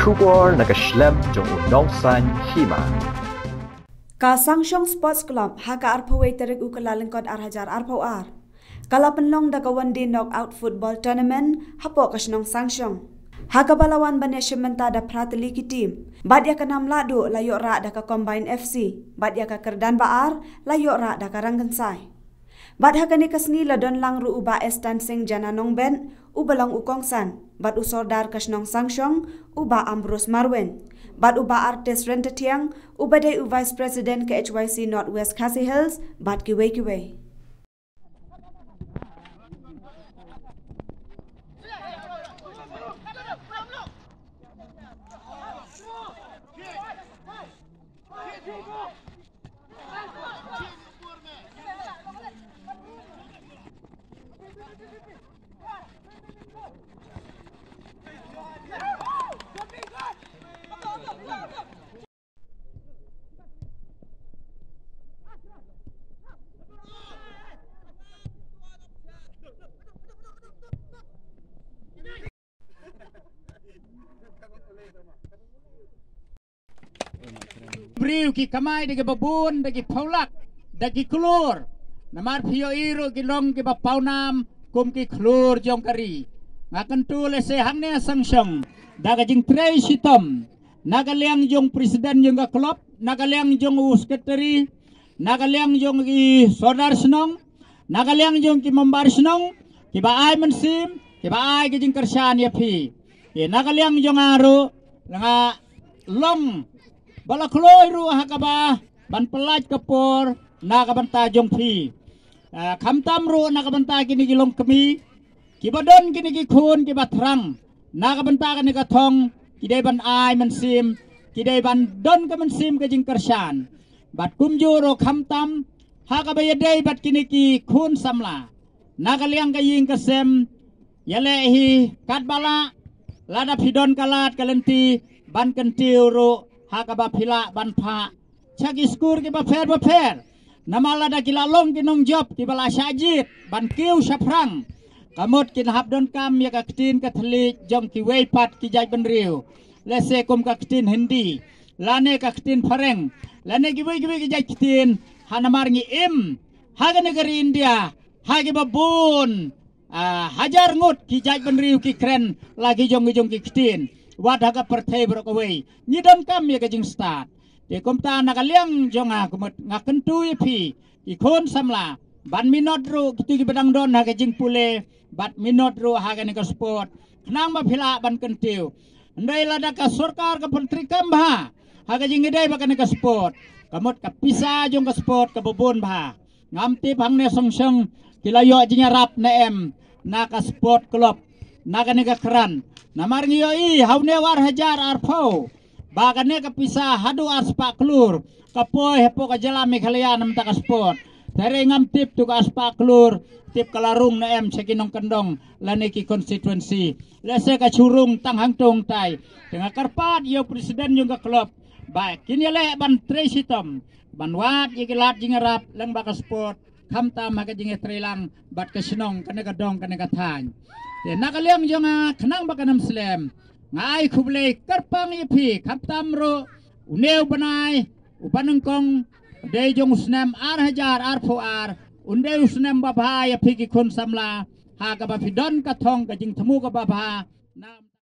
Kubor nakaslem jong unong san hima. Ka Sangshong Sports Club haka arpawe terik ukala lengkot ar hajar arpau ar. Kala penlong da kawan di knockout football tournament hapo kasnong Sangshong. Haka balawan banya shementa da prateli team. Bad ya kanam lado layok ra da ka combine FC. Bad ya ka kerdan baar layok ra da ka ranggensai. Bad haka ni kasni ladon lang ru uba estan sing jana nong ben ubalang ukong san. Bad usordar kasnong Sangshong uba Ambrose Marwen. Bad uba artis rentetiang, uba de u vice president ke HYC Northwest Khasi Hills, bad kiwe kiwe. Briu ki kamai dagi babun dagi paulak dagi klur. Namar pio iru ki long ki bapaunam kum ki klur jong kari. Ngakan tu le se hangne sangsyong daga jing trei sitom. Nagaliang jong presiden jong ka klub, nagaliang jong usketeri, nagaliang jong ki sodar senong, nagaliang jong ki membar senong, ki ba ai mensim, ki ba ai ki jing kersan ya pi. Ki nagaliang jong aru, nga long bala kloy ru ha ka ba ban pelaj kapor na ka banta jong phi. Kham tam ru na ka banta kini ki long kami ki badon kini ki khun ki batrang na ka banta ka ni ka thong ki dai ban ai man sim ki dai ban don ka man sim ka jing karshan bat kum ju ro kham tam ha ka ba dai bat kini ki khun samla. Na ka liang ka ying lada pidon kalat kalenti ban kentiu ro hakaba phila ban pha. Chagi skur ki ba pher ba pher. Namala da kila long ki nong job ki bala shajit ban kiu shafrang. Kamot kin hab don kam ya ka ktin ka thli jong ki wei pat ki jai ban riu. Le se kum ka ktin hindi. Lane ka ktin phareng. Lane ki wei ki jai ktin hanamar ngi im. Haga negeri india hagi babun hajar ngut ki jai ban riu ki kren lagi jong jong ki ktin wadah ka pertai bro ka wei. Ni don kam ya ka jing start. De kom ta na ka liang jonga kumot nga kentu ye pi. I kon samla ban minot ru kitu ki badang don ha ka jing pule. Bat minot ru ha ka ni ka sport. Nang ma phila ban kentiu ndai la da ka sarkar ka pentri kam ha ka jing idai ba ka ni ka sport. Kamot ka pisa jong ka sport ka bobon ba. Ngam ti phang ne song song. Kilayo jing rap na em na ka sport club na ka ni ka kran Namar ngiyo i haune war hajar arpo. Bagane ka pisa hadu ar klur. Kapoy hepo ka jala Meghalaya nam ta ka sport. Tere ngam tip tu ka spa klur. Tip kalarung na em sekinong kendong laneki constituency. Lese ka curung tang hang tong tai. Tengah karpat yo presiden yung ka klub. Baik, kini le ban tresitom. Ban wat ikilat jingarap lang baka sport. ทำตามหากันยิงเตรลังบัดกระชนองกันนกระดองกันนกระทานเดี๋ยนักเลี้ยงยองอาขนังบักนำสลมง่ายคุบเลยกระปังอีพีขับตามรูเนวบนายอุปนังกงเดยจงสเนมอาร์ฮจาร์อาร์โฟอาร์อุนเดยสเนมบับหายพิกิคนสำลาหากบับฟิดอนกระทองกระจิงทมูกบับหาน้ำ